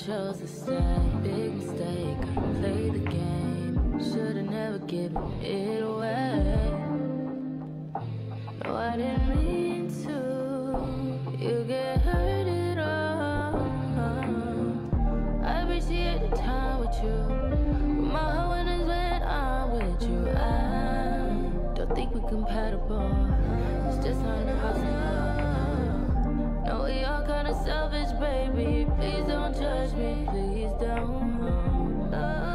chose to stay. Big mistake, I played the game. Should've never given it away. No, I didn't mean to. You get hurt at all. I appreciate the time with you. My heart is when I'm with you. I don't think we're compatible. It's just not impossible. We all kinda selfish, baby. Please don't judge me. Please don't. I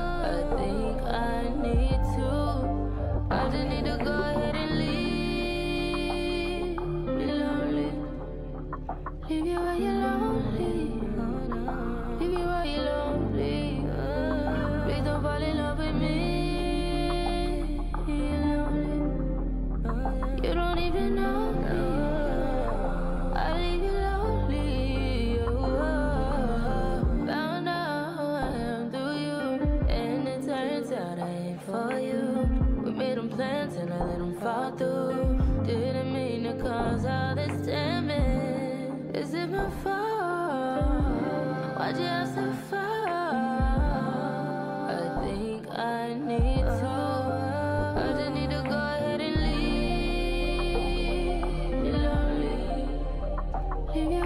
Why'd you have? I think I need to. I just need to go ahead and leave. Leave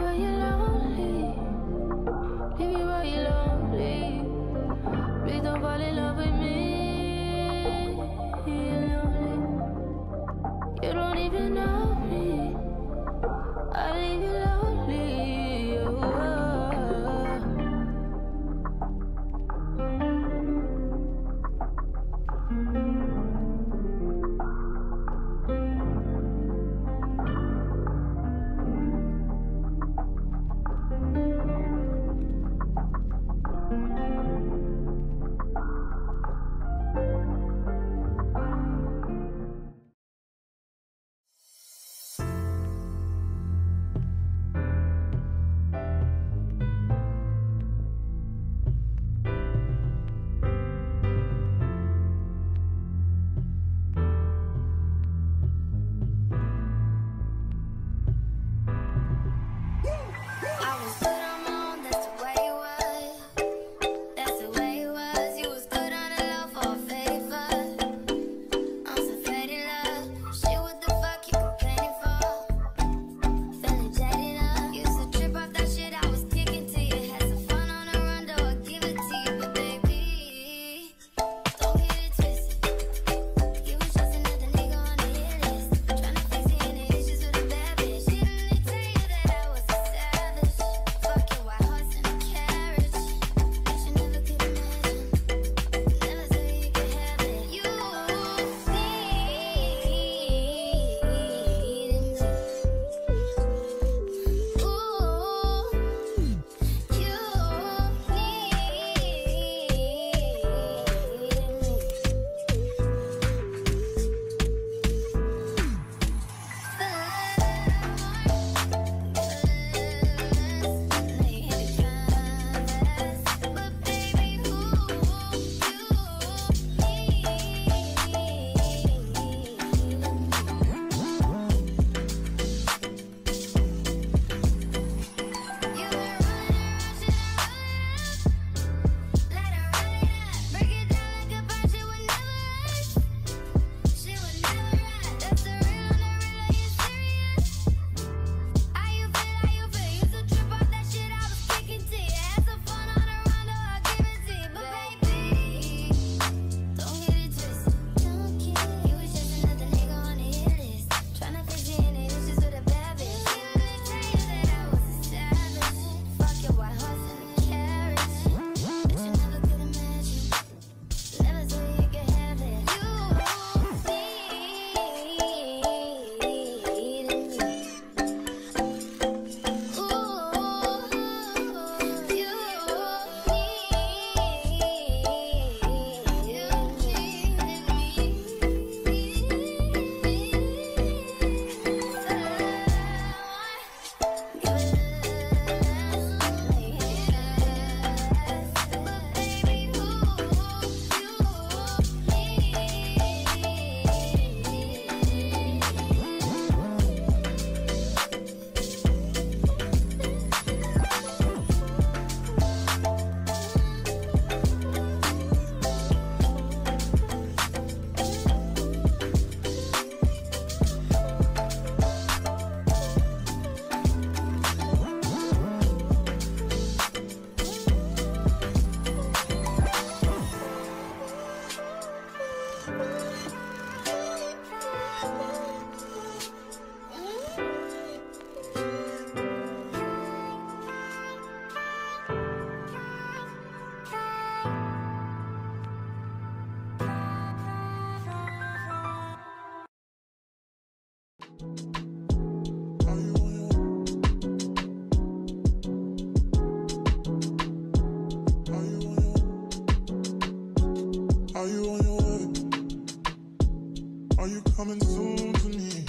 Are you coming soon to me?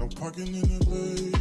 No parking in the bay.